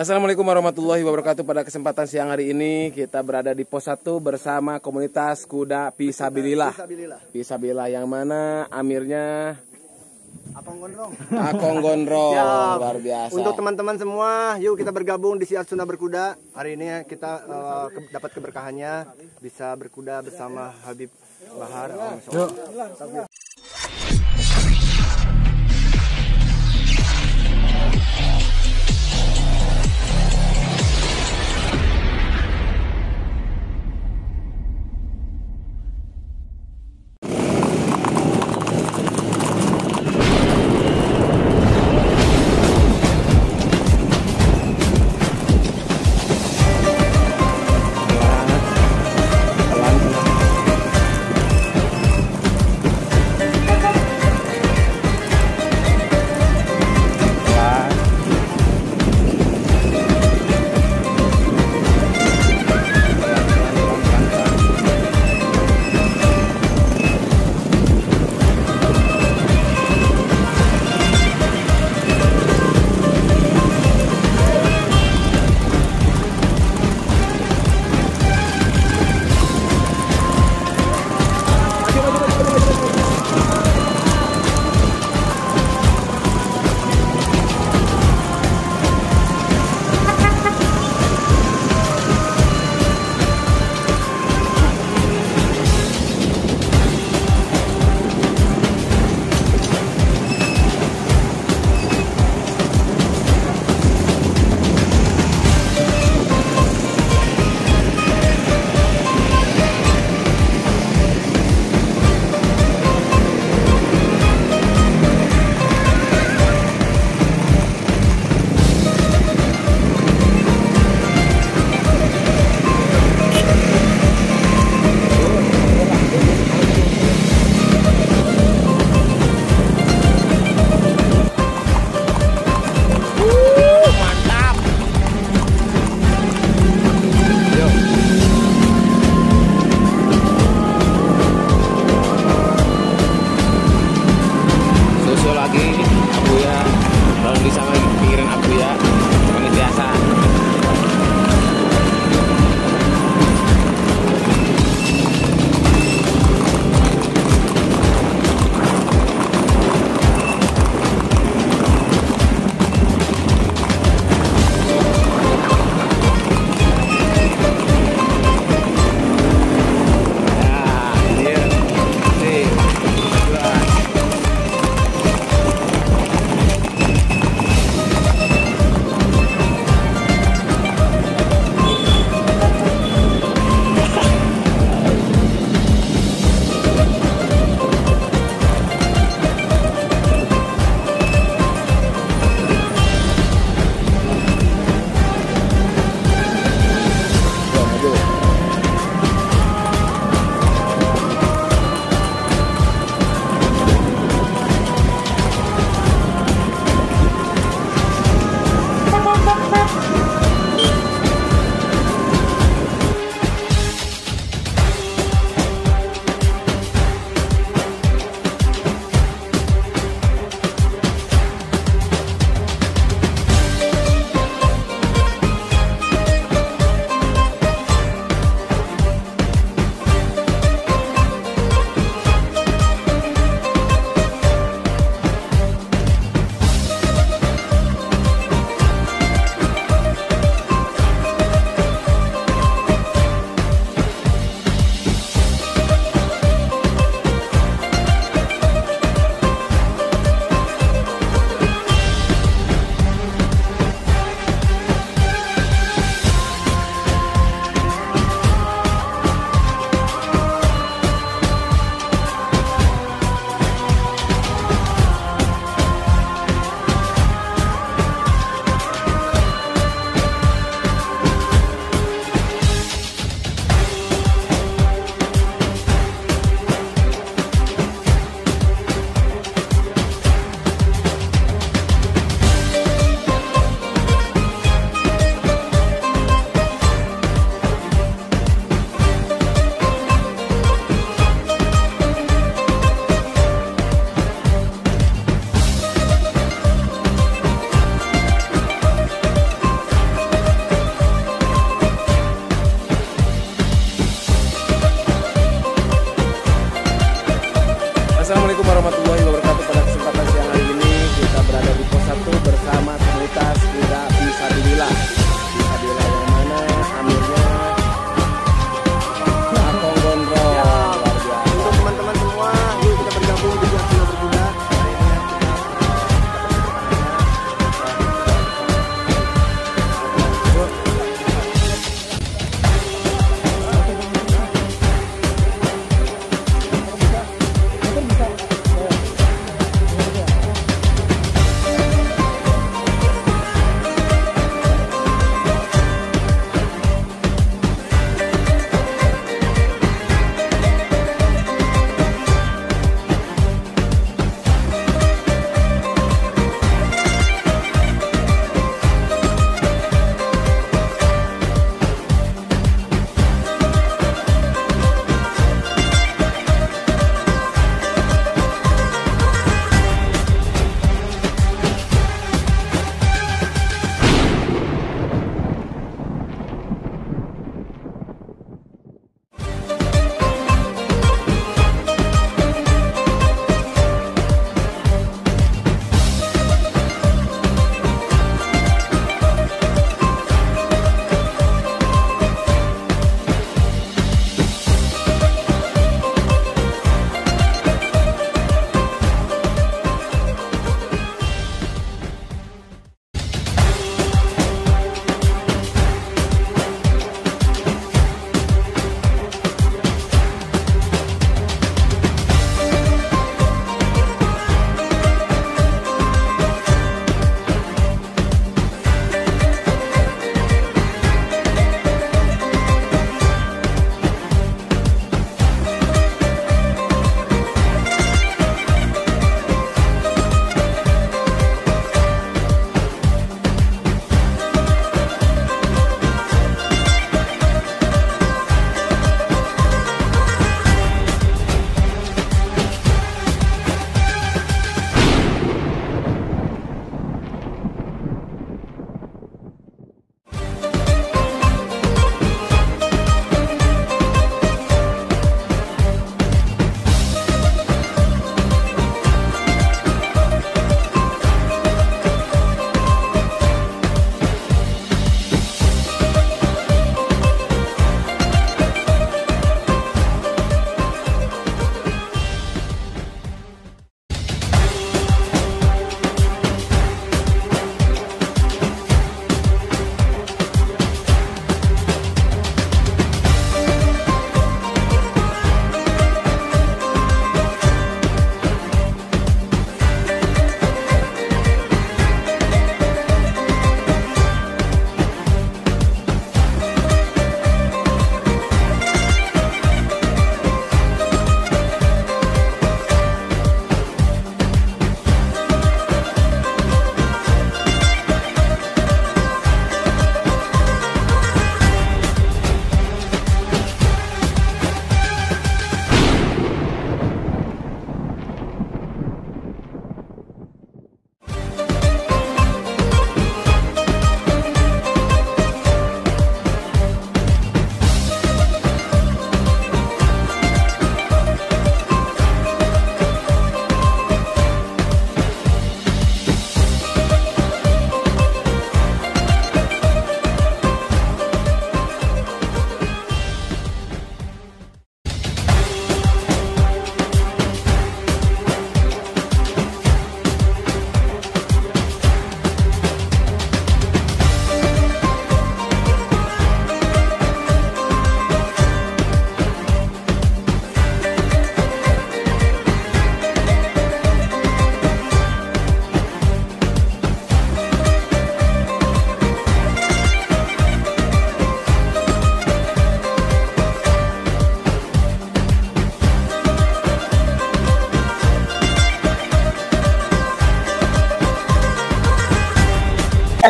Assalamualaikum warahmatullahi wabarakatuh. Pada kesempatan siang hari ini kita berada di pos 1 bersama komunitas kuda Pisabilillah. Pisabilillah yang mana amirnya Apong Gondrong. Akong Gondrong. Siap. Luar biasa. Untuk teman-teman semua, yuk kita bergabung di Siar Sunda Berkuda. Hari ini kita eh, ke- dapat keberkahannya bisa berkuda bersama Habib Bahar. Om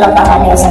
lapangan niya sa